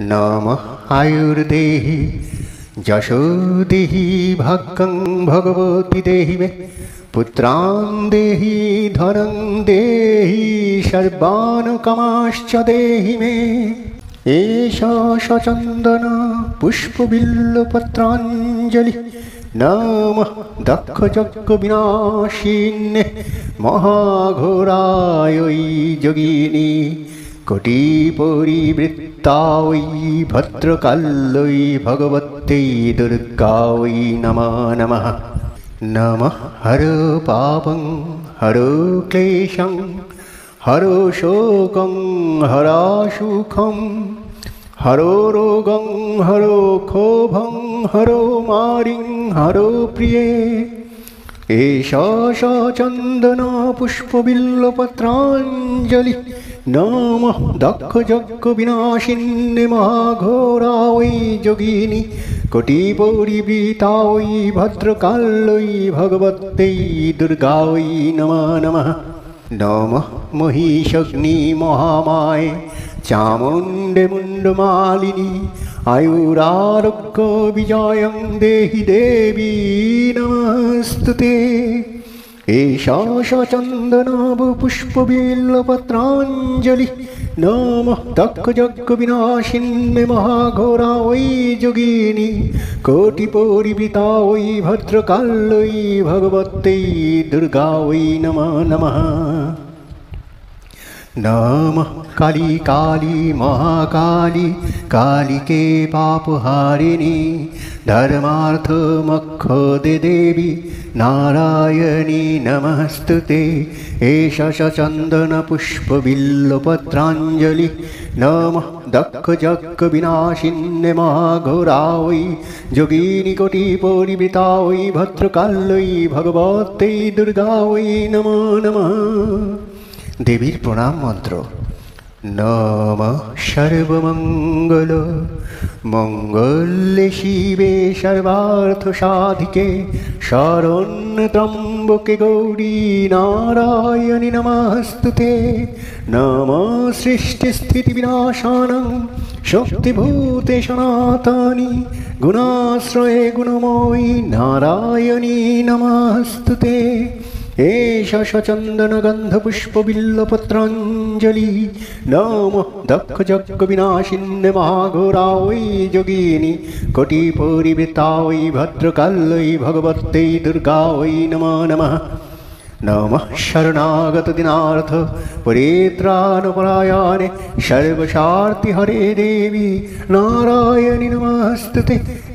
নমঃ আয়ুর্দেহি যশো দেহি ভাগ্যং ভগবতী দেহি মে পুত্রাং দেহি ধনং দেহি সর্বান কামাশ্চ দেহি মে এষ সচন্দন পুষ্পবিল্লপত্রাঞ্জলি নমঃ দক্ষযজ্ঞ বিনাশিন্নে মহাঘোরায় যোগিনী কোটি পরিবৃত্তাই ভদ্রকাল্যই ভগবত্যৈ দুর্গাই নমা নমঃ। নমঃ হর পাপং, হর ক্লেশং, হর শোকং হরাসুখম হরো রোগং, হরো ক্ষোভং, হরো মারিং, হরো প্রিয়ে। এষ চন্দন পুষ্পবিল্লপত্রাঞ্জলি নম দক্ষ যজ্ঞ বিনাশিন্নে মহাঘোরা ওই যোগিনী। কোটি পরিবৃতা ওই ভদ্রকাল্যই ভগবত্যৈ দুর্গা ওই নম নমঃ। নম মহিষগ্নি মহামায় চামুণ্ডে মুণ্ডমালিনী আয়ুরারোগ্য বিজয়ং দেহি দেবী নমস্তুতে। পুষ্পবিল্লপত্রাঞ্জলি নম দক্ষযজ্ঞ বিনাশিন্নে মহাঘোরা ওই যোগিনী কোটি পরিবৃতা ওই ভদ্রকাল্যই ভগবত্যৈ দুর্গা ওই নম কালী কালী, মহাকালী, কালিকে পাপহারিণী ধর্মার্থ মক্ষদে দেবী, নারায়ণী নমস্তুতে, এষ চন্দন পুষ্প বিল্লপত্রাঞ্জলি নম দক্ষ যজ্ঞ বিনাশিন্নে মহাঘোরাই যোগিনী কোটি পরিবৃতা ওই ভদ্রকাল্যই দেবীর প্রণাম মন্ত্র। নম সর্বমঙ্গল মঙ্গলে শিবে সর্বার্থ সাধিকে শরণ্য ত্রম্বকে গৌরী নারায়ণী নমস্তুতে। নম সৃষ্টি স্থিতি বিনাশানং, শক্তিভূতে সনাতনী, গুণাশ্রয়ে গুণময়ী নারায়ণী নমস্তুতে। এষ সচন্দন গন্ধ পুষ্প বিল্লপত্রাঞ্জলি নম দক্ষ যজ্ঞ বিনাশিন্নে মহাঘোরা ওই যোগিনী। কোটি পরিবৃতা ওই ভদ্রকাল্যই ভগবত্যই দুর্গা ওই নম নমঃ। নমঃ শরণাগত দিনার্থ পরিত্রাণপরায়ণে সর্বসার্থি হরে দেবী নারায়ণী নমস্তুতে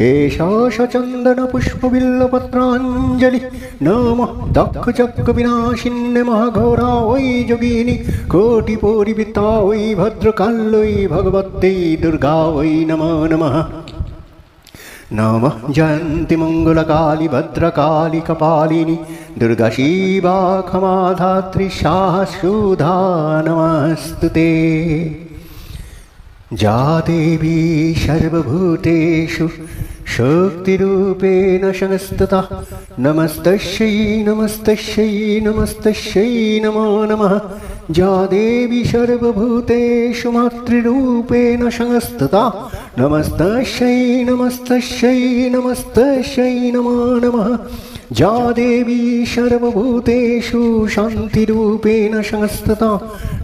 এষ সচন্দন পুষ্পবিল্লপত্রাঞ্জলি নম দক্ষ চক্র বিনাশিন্নে মহাঘোরা ওই যোগিনী কোটি পরিবৃতা ওই ভদ্রকাল্যই ভগবত্যৈ দুর্গা ওই নম নমঃ নমঃ জয়ন্তি মঙ্গলকালী ভদ্রকালী কপালিনী দুর্গা শিবা ক্ষমা ধাত্রী শাশুধা নমস্তুতে যা দেবী সর্বভূতেষু শক্তিরূপেণ সংস্থতা নমস্তস্যৈ নমস্তস্যৈ নমস্তস্যৈ নমো নমঃ যা দেবী সর্বভূতেষু মাতৃরূপেণ সংস্থতা নমস্তস্যৈ নমস্তস্যৈ নমস্তস্যৈ নমো নমঃ। যা দেবী সর্বভূতেষু শান্তিরূপেণ সংস্থতা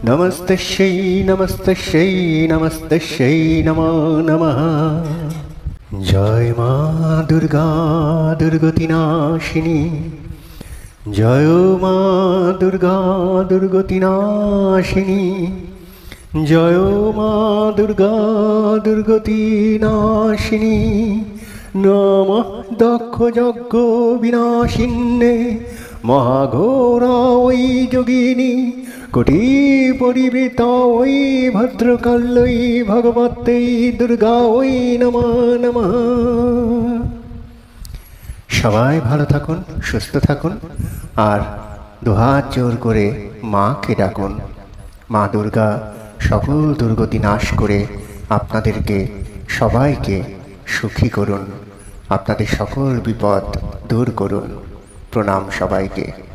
নমস্তস্যৈ নমস্তস্যৈ নমস্তস্যৈ নমো নমঃ। জয় মা দুর্গা, দুর্গতিনাশিনী। জয় মা দুর্গা দুর্গতিনাশিনী। জয় মা দুর্গা দুর্গতিনাশিনী। নম দক্ষ যজ্ঞ বিনাশিন্নে। মহাঘোরা ওই যোগিনী। কোটি পরিবৃত ওই ভদ্রকাল্যই ভগবত্যই দুর্গা ওই নম নম। সবাই ভালো থাকুন, সুস্থ থাকুন, আর দুহাত জোর করে মাকে ডাকুন। মা দুর্গা, সকল দুর্গতি নাশ করে আপনাদেরকে সবাইকে সুখী করুন। আপনাদের সকল বিপদ দূর করুন। প্রণাম সবাইকে।